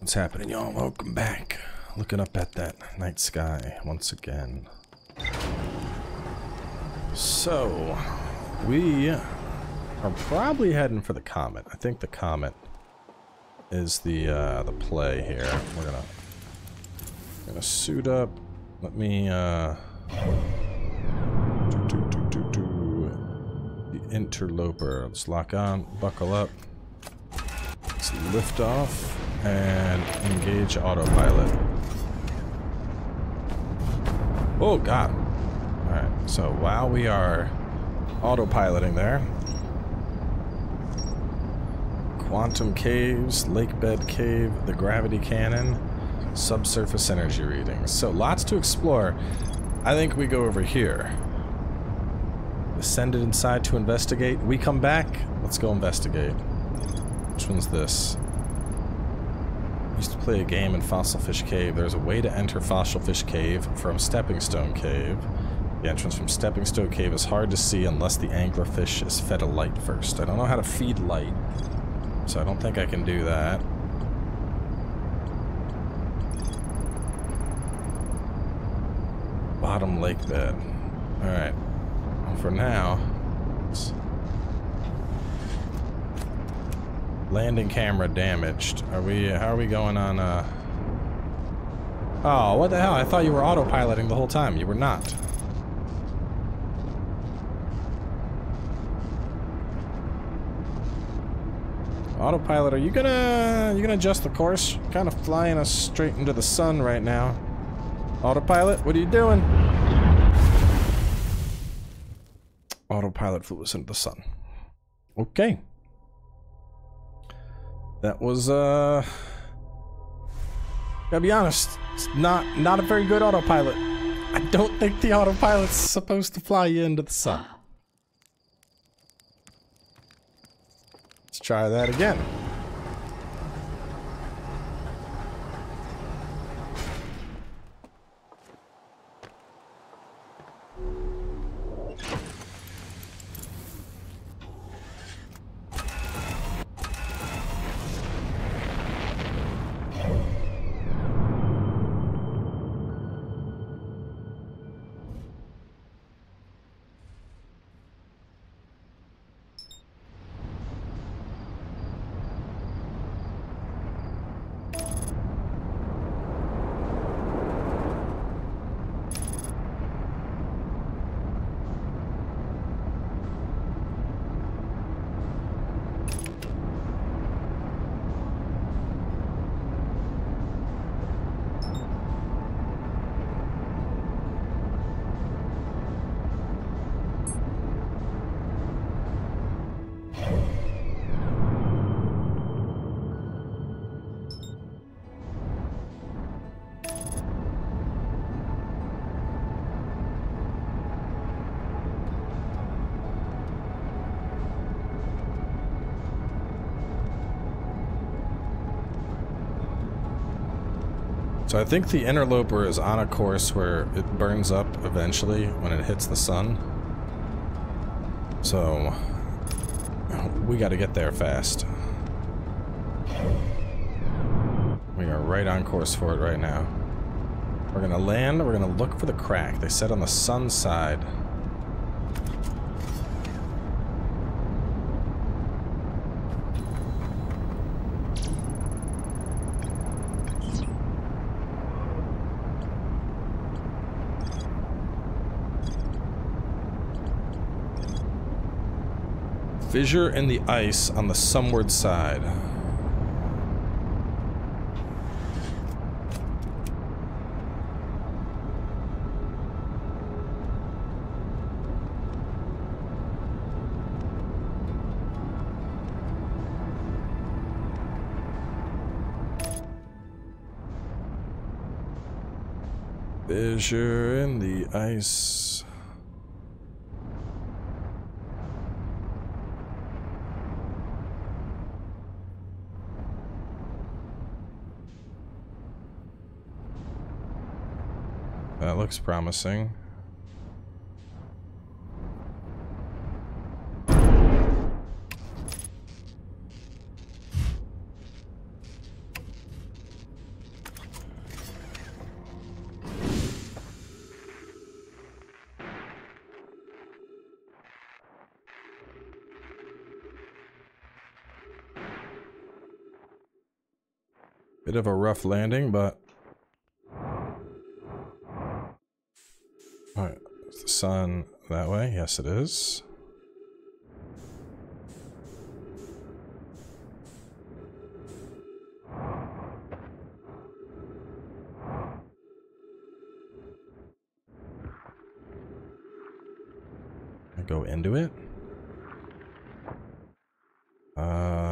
What's happening, y'all? Welcome back. Looking up at that night sky once again. So, we are probably heading for the comet. I think the comet is the uh, the play here. We're gonna gonna suit up. Let me uh, do, do, do, the interloper. Let's lock on, buckle up. Let's lift off and engage autopilot. Oh god. Alright, so while we are autopiloting there, quantum caves, Lakebed cave, the gravity cannon, subsurface energy readings. So lots to explore. I think we go over here. Ascended inside to investigate. We come back. Let's go investigate. Which one's this? Used to play a game in Fossil Fish Cave. There's a way to enter Fossil Fish Cave from Stepping Stone Cave. The entrance from Stepping Stone Cave is hard to see unless the anglerfish is fed a light first. I don't know how to feed light, so I don't think I can do that. Bottom lake bed. Alright. Well, for now, Landing camera damaged. Are we, how are we going on, uh... Oh, what the hell? I thought you were autopiloting the whole time. You were not. Autopilot, are you gonna, you gonna adjust the course? Kind of flying us straight into the sun right now. Autopilot, what are you doing? Autopilot flew us into the sun. Okay. That was, uh... Gotta be honest, it's not, not a very good autopilot. I don't think the autopilot's supposed to fly you into the sun. Let's try that again. So I think the interloper is on a course where it burns up eventually when it hits the sun. So we got to get there fast. We are right on course for it right now. We're going to land, we're going to look for the crack. They said on the sun side. Fissure in the ice on the sunward side. Fissure in the ice. looks promising. Bit of a rough landing, but sun that way? Yes, it is. I go into it? Uh...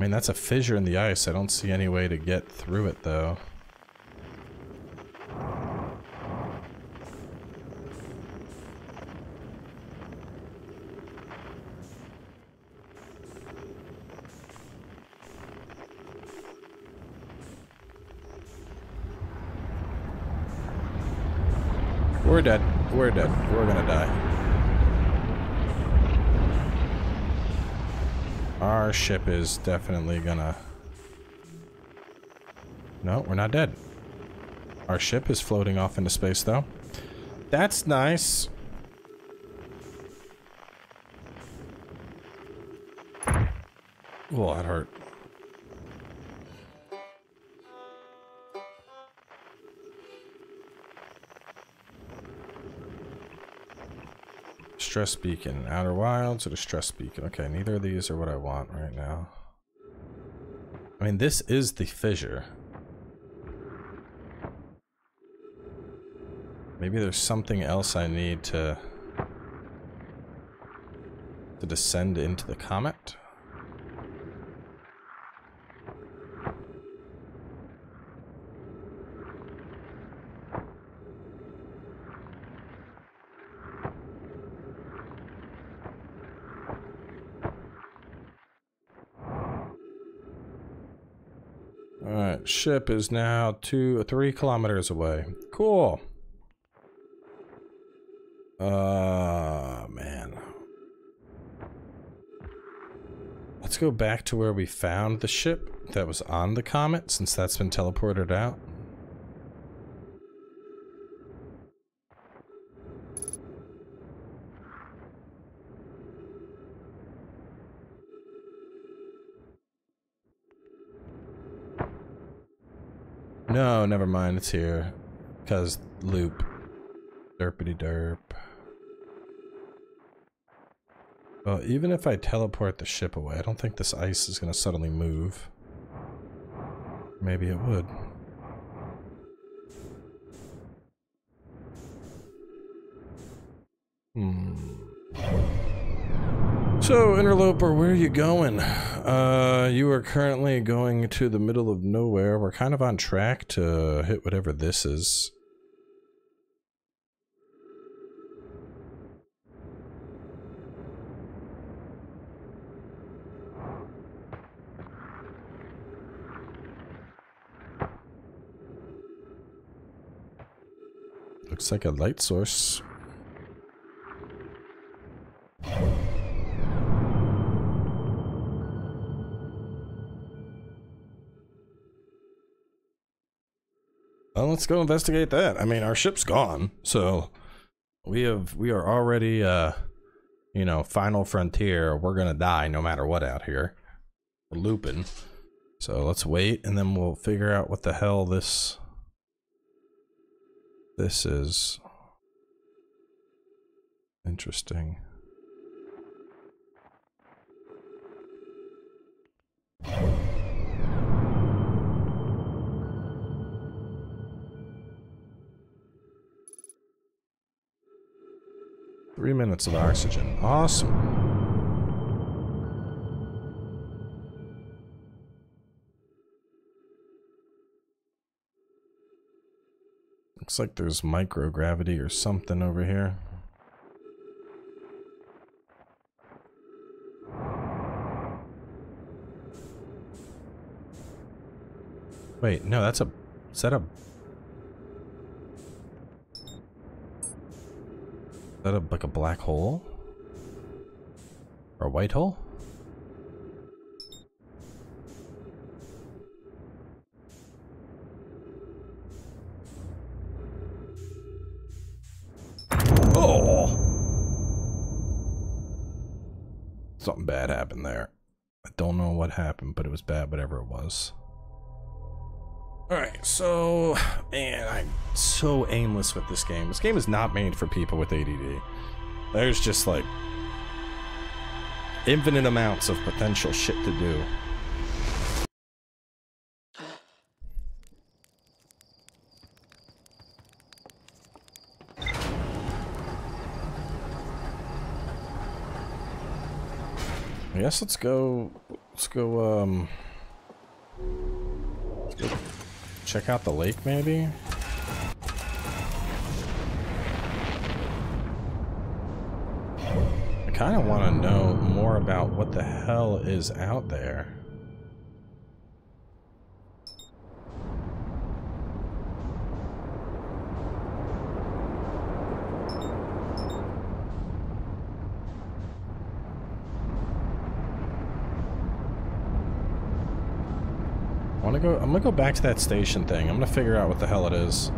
I mean, that's a fissure in the ice. I don't see any way to get through it, though. We're dead. We're dead. We're gonna die. Our ship is definitely gonna... No, we're not dead. Our ship is floating off into space, though. That's nice. Oh, that hurt. Stress beacon. Outer wilds or the stress beacon? Okay, neither of these are what I want right now. I mean, this is the fissure. Maybe there's something else I need to to descend into the comet. Alright, ship is now two, three kilometers away. Cool. Uh, man. Let's go back to where we found the ship that was on the comet, since that's been teleported out. No, never mind. It's here. Because loop. Derpity derp. Well, even if I teleport the ship away, I don't think this ice is going to suddenly move. Maybe it would. Hmm. So, Interloper, where are you going? Uh, you are currently going to the middle of nowhere. We're kind of on track to hit whatever this is. Looks like a light source. Well, let's go investigate that. I mean, our ship's gone, so we have we are already uh you know, final frontier. We're gonna die no matter what out here. We're looping. So let's wait and then we'll figure out what the hell this this is. Interesting. Three minutes of oxygen. Awesome. Looks like there's microgravity or something over here. Wait, no, that's a... Is that a Is that a, like a black hole? Or a white hole? Oh! Something bad happened there. I don't know what happened, but it was bad, whatever it was. Alright, so... Man, I'm so aimless with this game. This game is not made for people with ADD. There's just, like... Infinite amounts of potential shit to do. I guess let's go. Let's go. Um, check out the lake, maybe. I kind of want to know more about what the hell is out there. go. I'm gonna go back to that station thing. I'm gonna figure out what the hell it is.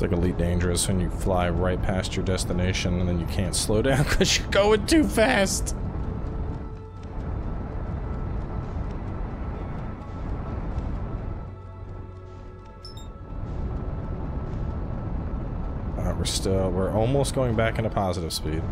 It's like Elite Dangerous when you fly right past your destination and then you can't slow down because you're going too fast. Uh, we're still, we're almost going back into positive speed.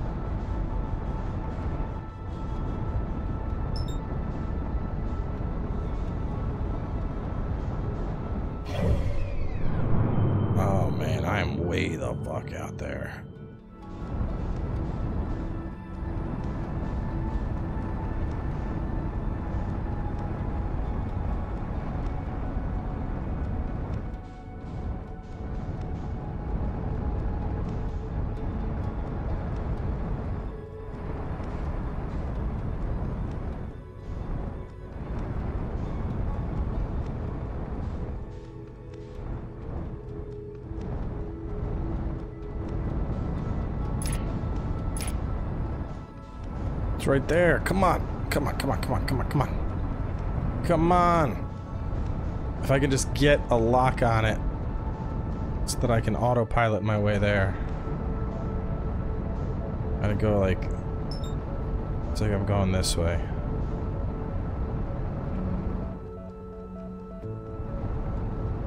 Right there. Come on. Come on, come on, come on, come on, come on. Come on. If I can just get a lock on it so that I can autopilot my way there. I go like... It's like I'm going this way.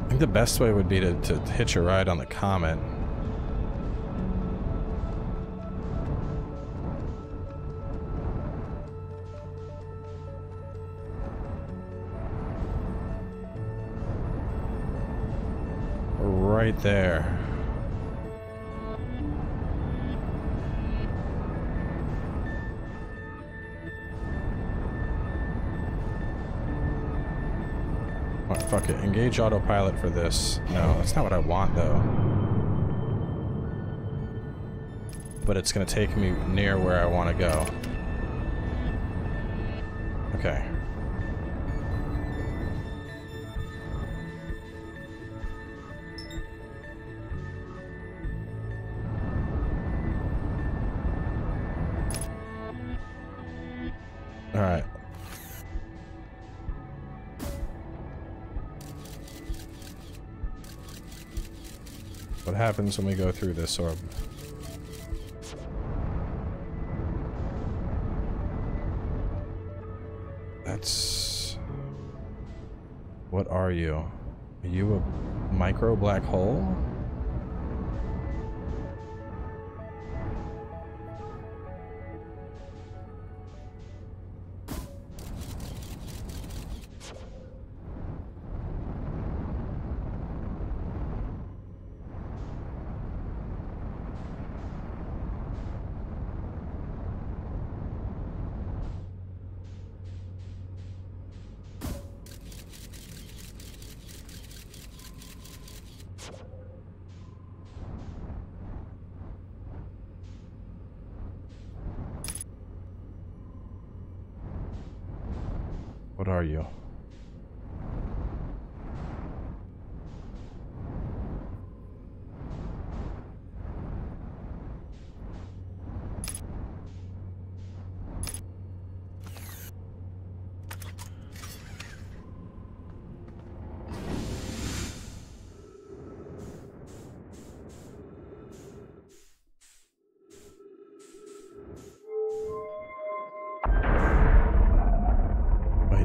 I think the best way would be to, to hitch a ride on the Comet. Right there. Oh, fuck it. Engage autopilot for this. No, that's not what I want, though. But it's going to take me near where I want to go. Okay. Happens when we go through this orb? That's... What are you? Are you a micro black hole?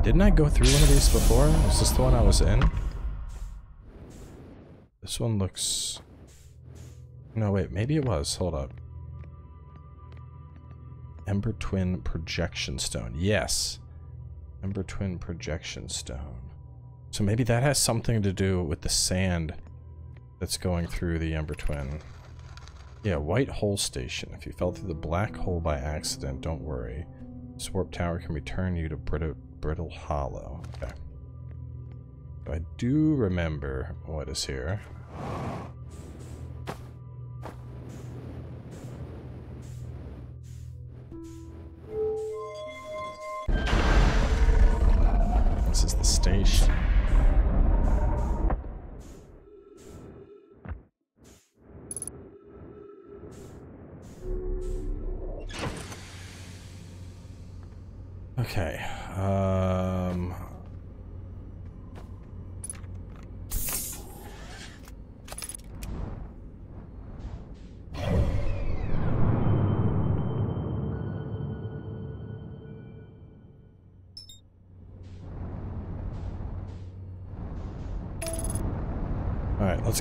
Didn't I go through one of these before? Is this the one I was in? This one looks... No, wait, maybe it was. Hold up. Ember Twin Projection Stone. Yes. Ember Twin Projection Stone. So maybe that has something to do with the sand that's going through the Ember Twin. Yeah, White Hole Station. If you fell through the black hole by accident, don't worry. Warp tower can return you to Brittle, Brittle Hollow. Okay. I do remember what is here. This is the station.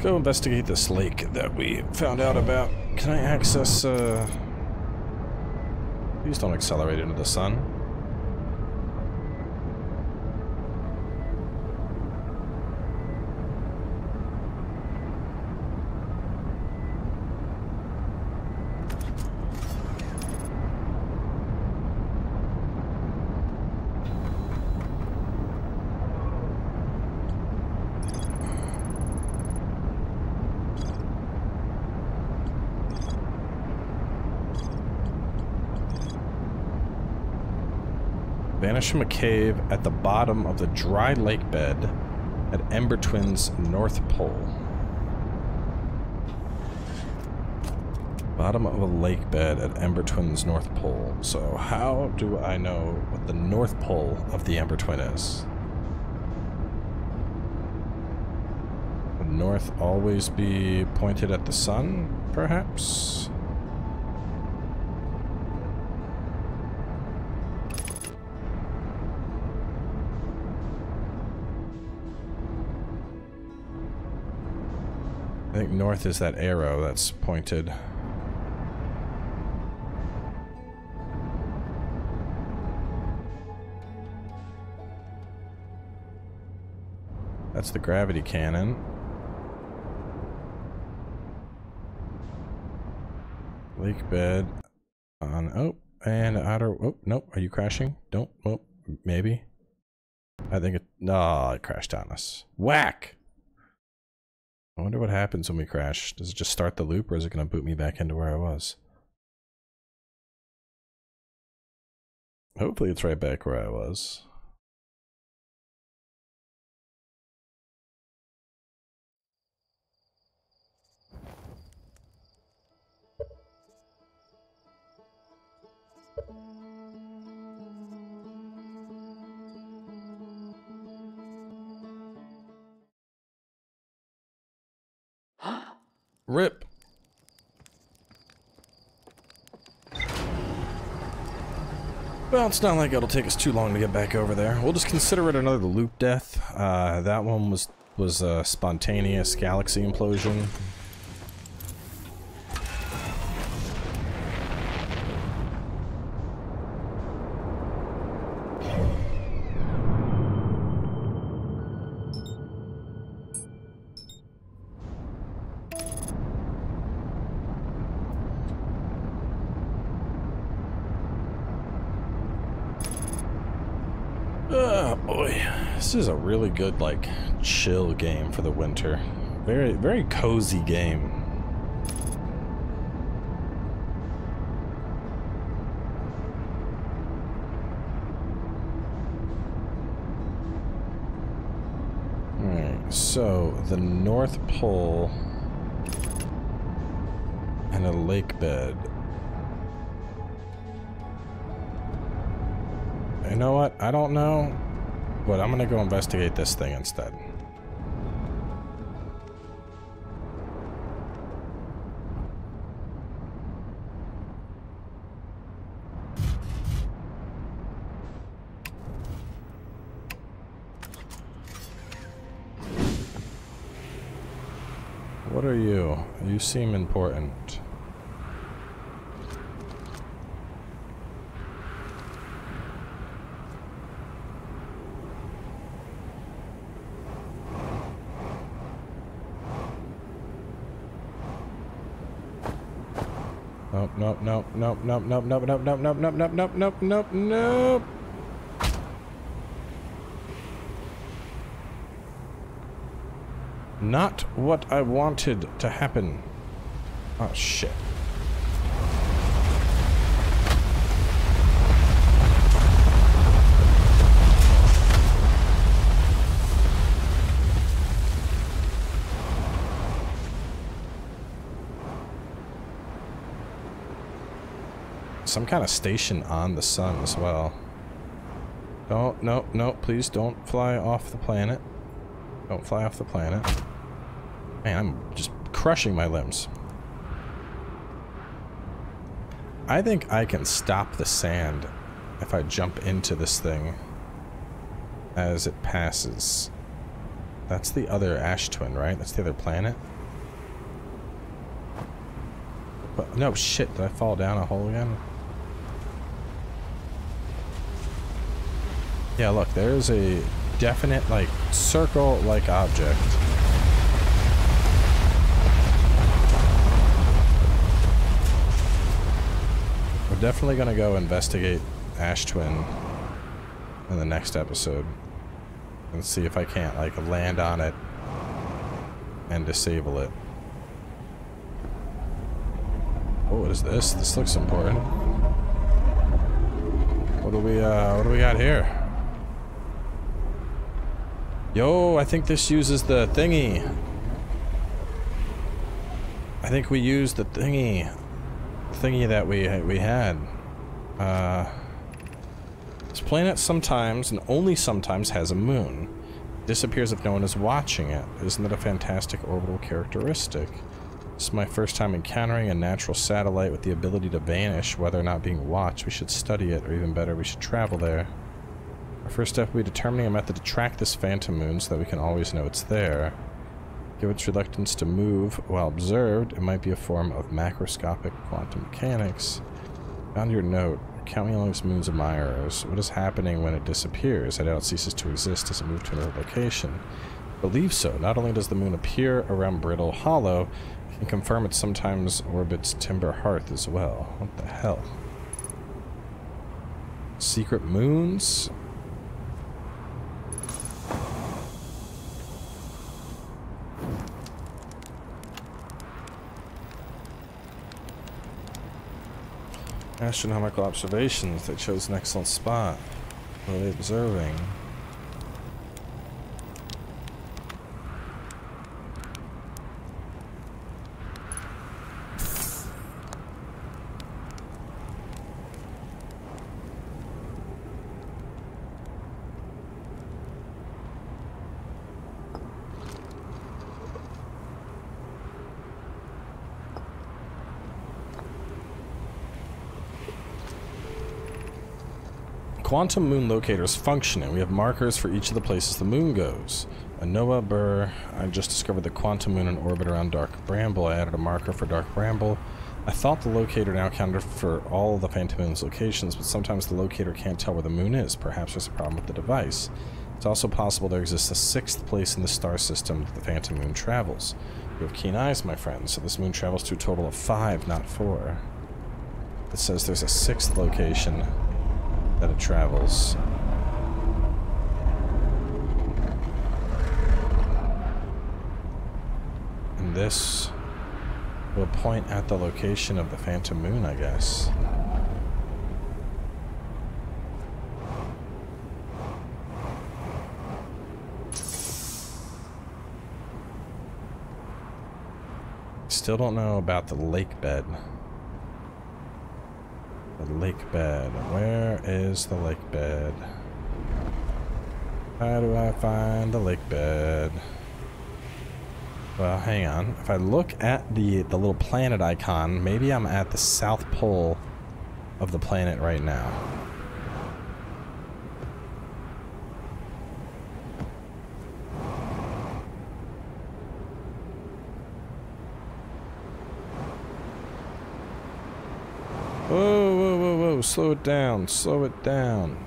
Go investigate this lake that we found out about. Can I access, uh... Please don't accelerate into the sun. Vanish from a cave at the bottom of the dry lake bed at Ember Twin's North Pole. Bottom of a lake bed at Ember Twin's North Pole. So how do I know what the North Pole of the Ember Twin is? Would north always be pointed at the sun, perhaps? I think north is that arrow that's pointed. That's the gravity cannon. Lake bed on, oh, and outer, oh, nope, are you crashing? Don't, oh, maybe. I think it, no, it crashed on us. Whack! I wonder what happens when we crash. Does it just start the loop or is it going to boot me back into where I was? Hopefully it's right back where I was. Rip. Well, it's not like it'll take us too long to get back over there. We'll just consider it another loop death. Uh, that one was was a spontaneous galaxy implosion. really good, like, chill game for the winter. Very, very cozy game. Alright, so the North Pole and a lake bed. You know what? I don't know but I'm gonna go investigate this thing instead. What are you? You seem important. Nope, nope, nope, nope, nope, nope, nope, nope, nope, nope, nope, nope, nope, nope. Not what I wanted to happen. Oh, shit. Some kind of station on the sun as well. Don't, no, no, please don't fly off the planet. Don't fly off the planet. Man, I'm just crushing my limbs. I think I can stop the sand if I jump into this thing as it passes. That's the other ash twin, right? That's the other planet? But, no, shit, did I fall down a hole again? Yeah, look, there's a definite, like, circle-like object. We're definitely gonna go investigate Ash Twin in the next episode. And see if I can't, like, land on it and disable it. Oh, what is this? This looks important. What do we, uh, what do we got here? Yo, I think this uses the thingy. I think we used the thingy. Thingy that we we had. Uh, this planet sometimes, and only sometimes, has a moon. Disappears if no one is watching it. Isn't that a fantastic orbital characteristic? This is my first time encountering a natural satellite with the ability to vanish, whether or not being watched. We should study it, or even better, we should travel there. Our first step will be determining a method to track this phantom moon so that we can always know it's there. Given its reluctance to move while observed, it might be a form of macroscopic quantum mechanics. Found your note. Counting along this moon's admirers. What is happening when it disappears? I doubt it ceases to exist as it moves to another location. Believe so. Not only does the moon appear around Brittle Hollow, I can confirm it sometimes orbits Timber Hearth as well. What the hell? Secret moons? Astronomical observations that shows an excellent spot. They observing? Quantum moon locator is functioning. We have markers for each of the places the moon goes. Anoa Burr, I just discovered the quantum moon in orbit around Dark Bramble. I added a marker for Dark Bramble. I thought the locator now counted for all the Phantom Moon's locations, but sometimes the locator can't tell where the moon is. Perhaps there's a problem with the device. It's also possible there exists a sixth place in the star system that the Phantom Moon travels. You have keen eyes, my friend, so this moon travels to a total of five, not four. It says there's a sixth location that it travels. And this will point at the location of the Phantom Moon, I guess. Still don't know about the lake bed. The lake bed. Where is the lake bed? How do I find the lake bed? Well, hang on. If I look at the, the little planet icon, maybe I'm at the south pole of the planet right now. Slow it down, slow it down.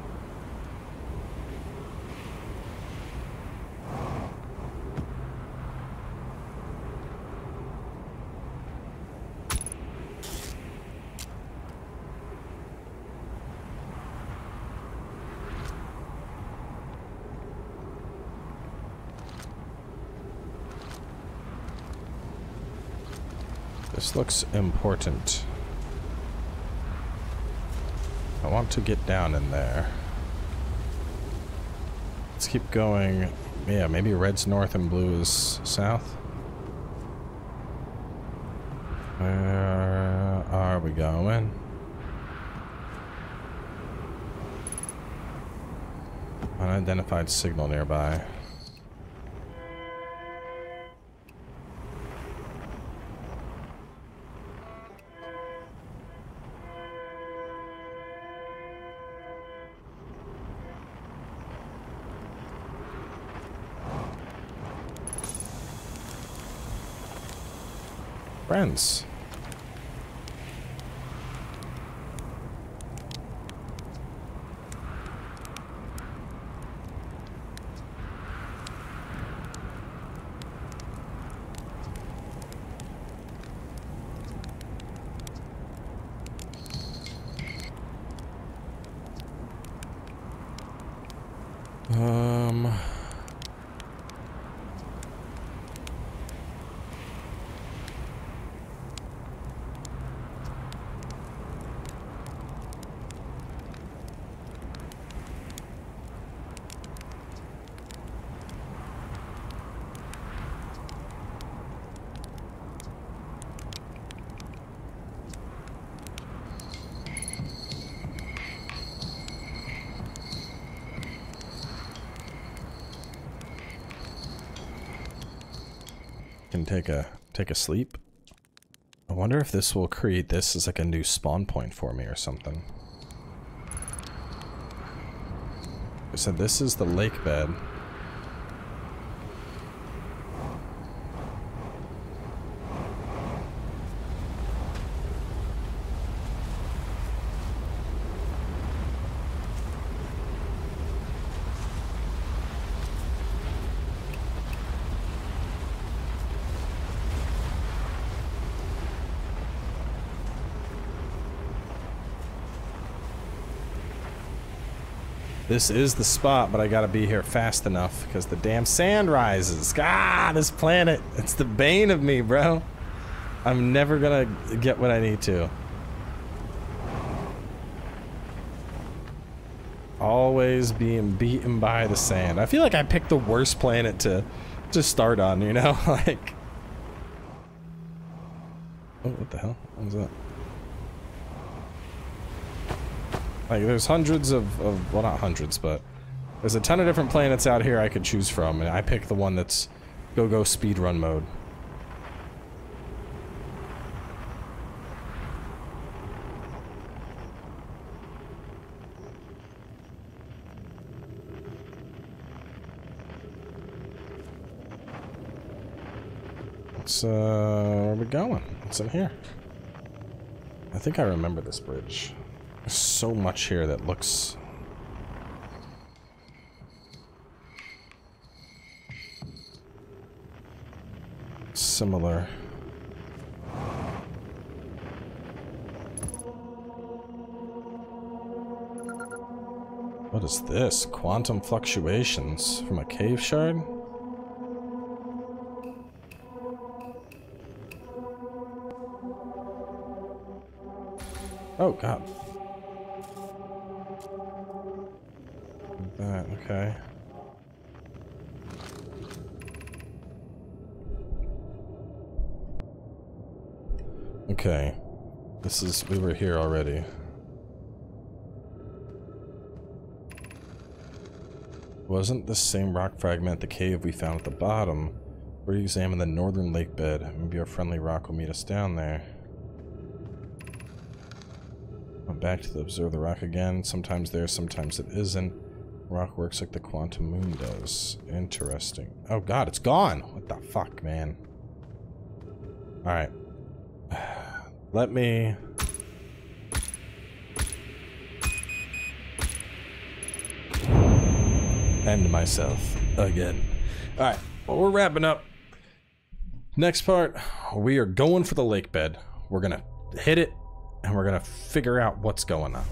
This looks important. I want to get down in there. Let's keep going. Yeah, maybe red's north and blue is south. Where are we going? Unidentified signal nearby. Friends. Um... can take a take a sleep. I wonder if this will create this as like a new spawn point for me or something. I said this is the lake bed. This is the spot, but I gotta be here fast enough because the damn sand rises. Ah, this planet. It's the bane of me, bro. I'm never gonna get what I need to. Always being beaten by the sand. I feel like I picked the worst planet to, to start on, you know? like... Oh, what the hell? What was that? Like, there's hundreds of, of, well, not hundreds, but there's a ton of different planets out here I could choose from, and I pick the one that's go-go speedrun mode. Let's, uh, where are we going? What's in here? I think I remember this bridge. So much here that looks... Similar. What is this? Quantum fluctuations from a cave shard? Oh god. That, okay. Okay. This is... We were here already. Wasn't the same rock fragment the cave we found at the bottom? We're examine the northern lake bed. Maybe our friendly rock will meet us down there. Went back to the, observe the rock again. Sometimes there, sometimes it isn't. Rock works like the quantum moon does. Interesting. Oh god, it's gone! What the fuck, man? Alright. Let me... End myself again. Alright, well, we're wrapping up. Next part, we are going for the lake bed. We're gonna hit it, and we're gonna figure out what's going on.